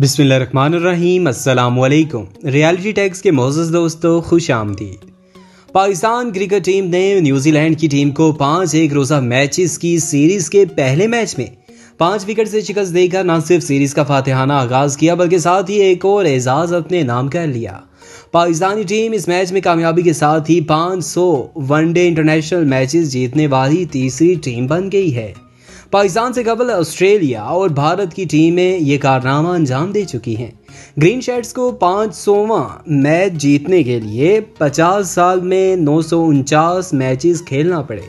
अस्सलाम वालेकुम reality tax के मोजस दोस्तों, खुश आमदीद। पाकिस्तान क्रिकेट टीम ने न्यूजीलैंड की टीम को पाँच एक रोज़ा मैचेस की सीरीज़ के पहले मैच में पाँच विकेट से शिकस्त देकर न सिर्फ़ सीरीज़ का फातिहाना आगाज़ किया, बल्कि साथ ही एक और एजाज अपने नाम कर लिया। पाकिस्तानी टीम इस मैच में कामयाबी के साथ ही 500 वनडे इंटरनेशनल मैचेस जीतने वाली तीसरी टीम बन गई है। पाकिस्तान से कबल ऑस्ट्रेलिया और भारत की टीमें ये कारनामा अंजाम दे चुकी हैं। ग्रीन शर्ट्स को पाँच सोवा मैच जीतने के लिए 50 साल में नौ मैच मैचेस खेलना पड़े।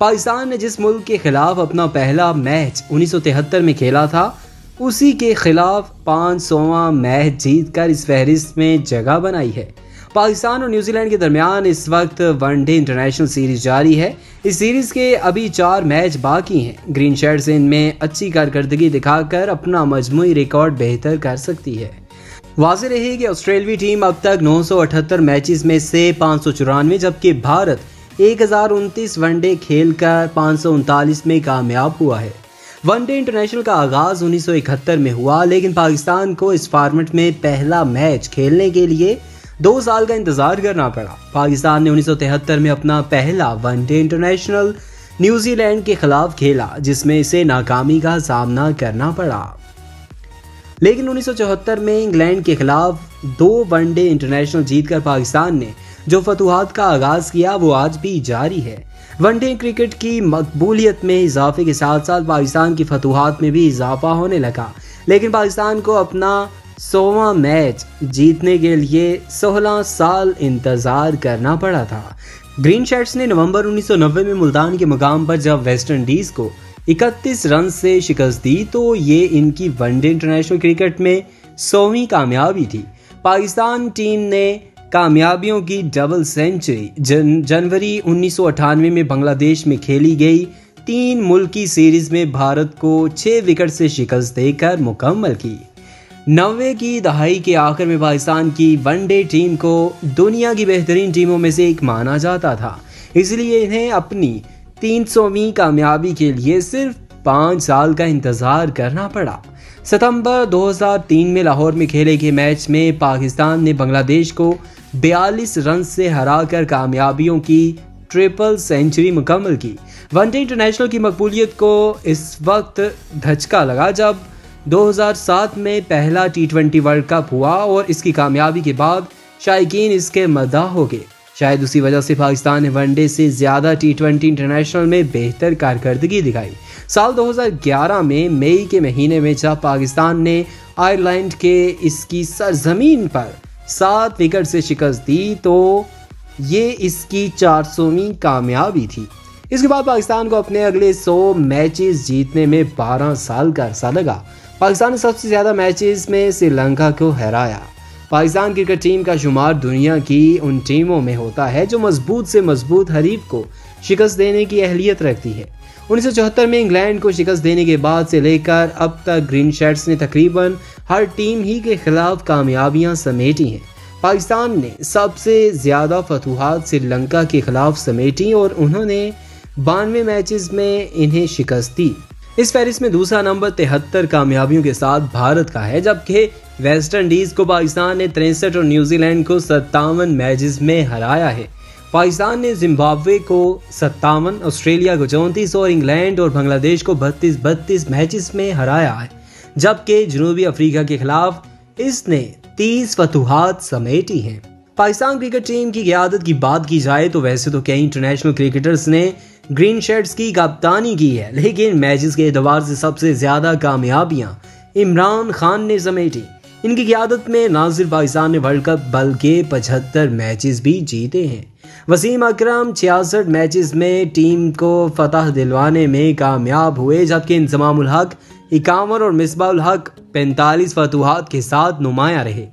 पाकिस्तान ने जिस मुल्क के खिलाफ अपना पहला मैच उन्नीस सौ तिहत्तर में खेला था, उसी के खिलाफ पाँच सोवा मैच जीत कर इस फहरिस्त में जगह बनाई है। पाकिस्तान और न्यूजीलैंड के दरमियान इस वक्त वनडे इंटरनेशनल सीरीज़ जारी है। इस सीरीज़ के अभी चार मैच बाकी हैं। ग्रीन शर्ट्स इनमें अच्छी कारकर्दगी दिखाकर अपना मजमू रिकॉर्ड बेहतर कर सकती है। वाज रही कि ऑस्ट्रेलवी टीम अब तक नौ मैचेस में से पाँच सौ चौरानवे, जबकि भारत एक हज़ार उनतीस वनडे खेल कर पाँच सौ उनतालीस में कामयाब हुआ है। वनडे इंटरनेशनल का आगाज़ 1971 में हुआ, लेकिन पाकिस्तान को इस फॉर्मेट में पहला मैच खेलने के लिए दो साल का इंतज़ार करना पड़ा। पाकिस्तान ने उन्नीस में अपना पहला वनडे इंटरनेशनल न्यूजीलैंड के खिलाफ खेला, जिसमें इसे नाकामी का सामना करना पड़ा। लेकिन उन्नीस में इंग्लैंड के खिलाफ दो वनडे इंटरनेशनल जीतकर पाकिस्तान ने जो फतूहत का आगाज़ किया, वो आज भी जारी है। वनडे क्रिकेट की मकबूलियत में इजाफे के साथ साथ पाकिस्तान की फतूहत में भी इजाफा होने लगा। लेकिन पाकिस्तान को अपना सोवा मैच जीतने के लिए 16 साल इंतज़ार करना पड़ा था। ग्रीन शर्ट्स ने नवंबर 1990 में मुल्तान के मुकाम पर जब वेस्ट इंडीज़ को 31 रन से शिकस्त दी तो ये इनकी वनडे इंटरनेशनल क्रिकेट में सौवीं कामयाबी थी। पाकिस्तान टीम ने कामयाबियों की डबल सेंचुरी जन, जनवरी उन्नीस सौ अठानवे में बांग्लादेश में खेली गई तीन मुल्की सीरीज़ में भारत को छः विकेट से शिकस्त देकर मुकम्मल की। नब्बे की दहाई के आखिर में पाकिस्तान की वनडे टीम को दुनिया की बेहतरीन टीमों में से एक माना जाता था। इसलिए इन्हें अपनी तीन सौवीं कामयाबी के लिए सिर्फ़ पाँच साल का इंतज़ार करना पड़ा। सितंबर 2003 में लाहौर में खेले गए मैच में पाकिस्तान ने बांग्लादेश को 42 रन से हराकर कामयाबियों की ट्रिपल सेंचुरी मुकम्मल की। वनडे इंटरनेशनल की मकबूलियत को इस वक्त धचका लगा जब 2007 में पहला टी ट्वेंटी वर्ल्ड कप हुआ और इसकी कामयाबी के बाद शायक इसके मदा हो गए। शायद उसी वजह से पाकिस्तान ने वनडे से ज़्यादा टी ट्वेंटी इंटरनेशनल में बेहतर कारकर्दगी दिखाई। साल 2011 में मई के महीने में जब पाकिस्तान ने आयरलैंड के इसकी सरजमीन पर सात विकेट से शिकस्त दी तो ये इसकी चार कामयाबी थी। इसके बाद पाकिस्तान को अपने अगले 100 मैचेस जीतने में 12 साल का अरसा लगा। पाकिस्तान ने सबसे ज़्यादा मैचेस में श्रीलंका को हराया। पाकिस्तान क्रिकेट टीम का शुमार दुनिया की उन टीमों में होता है जो मज़बूत से मज़बूत हरीफ को शिकस्त देने की अहलियत रखती है। उन्नीस सौ चौहत्तर में इंग्लैंड को शिकस्त देने के बाद से लेकर अब तक ग्रीन शर्ट्स ने तकरीबन हर टीम ही के खिलाफ कामयाबियाँ समेटी हैं। पाकिस्तान ने सबसे ज़्यादा फतूहत श्रीलंका के खिलाफ समेटी और उन्होंने बानवे मैचेस में इन्हें शिकस्त। दी इस फहरिस्त में दूसरा नंबर तिहत्तर कामयाबियों के साथ भारत का है, जबकि वेस्ट इंडीज को पाकिस्तान ने तिरसठ और न्यूजीलैंड को सत्तावन मैचेस में हराया है। पाकिस्तान ने जिम्बाब्वे को सत्तावन, ऑस्ट्रेलिया को चौंतीस और इंग्लैंड और बांग्लादेश को बत्तीस बत्तीस मैचेस में हराया है, जबकि जनूबी अफ्रीका के खिलाफ इसने तीस फतूहत समेटी हैं। पाकिस्तान क्रिकेट टीम की क्यादत की बात की जाए तो वैसे तो कई इंटरनेशनल क्रिकेटर्स ने ग्रीन शर्ट्स की कप्तानी की है, लेकिन मैचेस के एतबार से सबसे ज़्यादा कामयाबियाँ इमरान खान ने समेटी। इनकी क्यादत में ना सिर्फ़ पाकिस्तान ने वर्ल्ड कप, बल्कि पचहत्तर मैचेस भी जीते हैं। वसीम अकरम छियासठ मैचेस में टीम को फतह दिलवाने में कामयाब हुए, जबकि इंजमाम हक इक्यावन और मिसबाउल हक पैंतालीस फतूहत के साथ नुमाया रहे।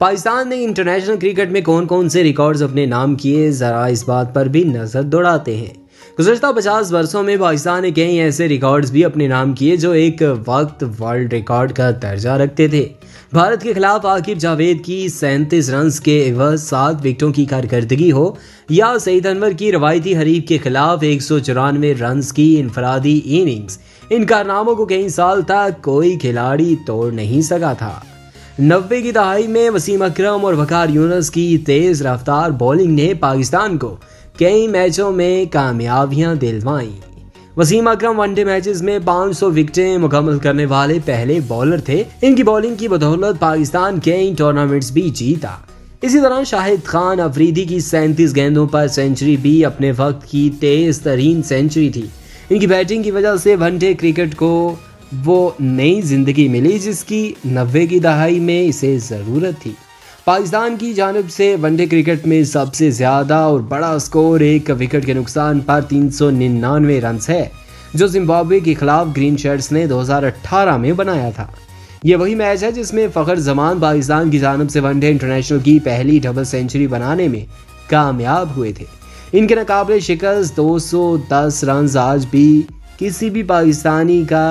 पाकिस्तान ने इंटरनेशनल क्रिकेट में कौन कौन से रिकॉर्ड्स अपने नाम किए, ज़रा इस बात पर भी नज़र दौड़ाते हैं। गुजशत पचास वर्षों में पाकिस्तान ने कई ऐसे रिकॉर्ड्स भी अपने नाम किए जो एक वक्त वर्ल्ड रिकॉर्ड का दर्जा रखते थे। भारत के खिलाफ आकिब जावेद की सैंतीस रन के एवज सात विकेटों की कारकर्दगी हो, या सईद अनवर की रवायती हरीफ के खिलाफ एक सौ चौरानवे रन की इनफरादी इनिंग्स इन कारनामों को कई साल तक कोई खिलाड़ी तोड़ नहीं सका था। नब्बे की दहाई में वसीम अकरम और वकार यूनस की तेज रफ्तार बॉलिंग ने पाकिस्तान को कई मैचों में कामयाबियाँ दिलवाई। वसीम अकरम वनडे मैचेस में 500 विकेटें मुकम्मल करने वाले पहले बॉलर थे। इनकी बॉलिंग की बदौलत पाकिस्तान कई टूर्नामेंट्स भी जीता। इसी दौरान शाहिद खान अफरीदी की सैंतीस गेंदों पर सेंचुरी भी अपने वक्त की तेज तरीन सेंचुरी थी। इनकी बैटिंग की वजह से वनडे क्रिकेट को वो नई ज़िंदगी मिली, जिसकी नब्बे की दहाई में इसे ज़रूरत थी। पाकिस्तान की जानब से वनडे क्रिकेट में सबसे ज़्यादा और बड़ा स्कोर एक विकेट के नुकसान पर तीन सौ निन्यानवे रन है, जो जिम्बाब्वे के खिलाफ ग्रीन शर्ट्स ने 2018 में बनाया था। ये वही मैच है जिसमें फ़खर जमान पाकिस्तान की जानब से वनडे इंटरनेशनल की पहली डबल सेंचुरी बनाने में कामयाब हुए थे। इनके नकाबले शिकस्त 210 रन आज भी किसी भी पाकिस्तानी का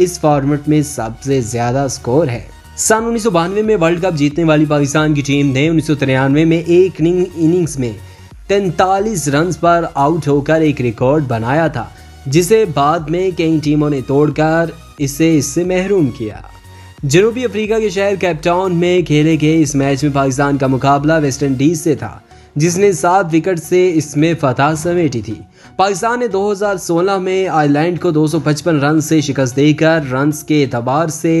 इस फॉर्मेट में सबसे ज़्यादा स्कोर है। सन उन्नीस सौ बानवे में वर्ल्ड कप जीतने वाली पाकिस्तान की टीम ने उन्नीस सौ तिरानवे में एक इनिंग्स में तैतालीस रन पर आउट होकर एक रिकॉर्ड बनाया था, जिसे बाद में कई टीमों ने तोड़कर इसे इससे महरूम किया। जनूबी अफ्रीका के शहर कैपटाउन में खेले गए इस मैच में पाकिस्तान का मुकाबला वेस्ट इंडीज से था, जिसने सात विकेट से इसमें फतह समेटी थी। पाकिस्तान ने 2016 में आयरलैंड को 255 रन से शिकस्त देकर रन के एतबार से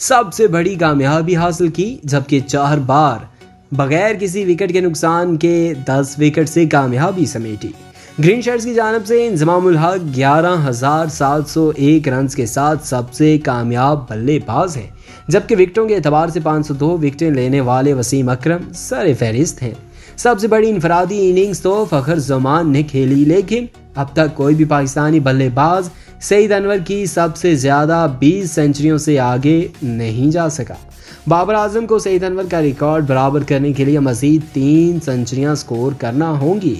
सबसे बड़ी कामयाबी हासिल की, जबकि चार बार बगैर किसी विकेट के नुकसान के 10 विकेट से कामयाबी समेटी। ग्रीन शर्ट्स की जानब से इंजमामुल हक ग्यारह रन के साथ सबसे कामयाब बल्लेबाज हैं, जबकि विकेटों के एतबार से 502 विकेटें लेने वाले वसीम अकरम सर फहरिस्त हैं। सबसे बड़ी इनफरादी इनिंग्स तो फखर जमान ने खेली, लेकिन अब तक कोई भी पाकिस्तानी बल्लेबाज सईद अनवर की सबसे ज़्यादा 20 सेंचुरियों से आगे नहीं जा सका। बाबर आज़म को सईद अनवर का रिकॉर्ड बराबर करने के लिए मजीद तीन सेंचुरियाँ स्कोर करना होंगी।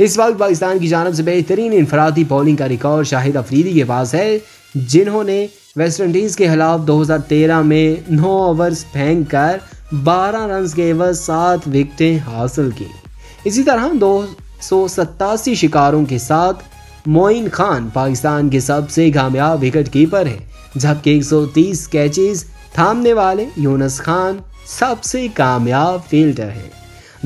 इस वक्त पाकिस्तान की जानब से बेहतरीन इनफरादी बॉलिंग का रिकॉर्ड शाहिद अफरीदी के पास है, जिन्होंने वेस्ट इंडीज़ के खिलाफ 2013 में 9 ओवर्स फेंक कर बारह रन के एवज सात विकेटें हासिल की। इसी तरह दो सौ शिकारों के साथ, मोइन खान पाकिस्तान के सबसे कामयाब विकेट कीपर है, जबकि 130 कैचेस थामने वाले यूनस खान सबसे कामयाब फील्डर हैं।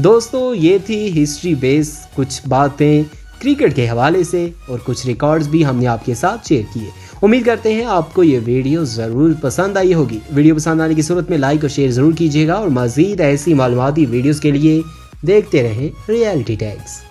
दोस्तों, ये थी हिस्ट्री बेस कुछ बातें क्रिकेट के हवाले से और कुछ रिकॉर्ड्स भी हमने आपके साथ शेयर किए। उम्मीद करते हैं आपको ये वीडियो ज़रूर पसंद आई होगी। वीडियो पसंद आने की सूरत में लाइक और शेयर ज़रूर कीजिएगा और मज़ीद ऐसी मालूमती वीडियोज़ के लिए देखते रहें रियलिटी टैक्स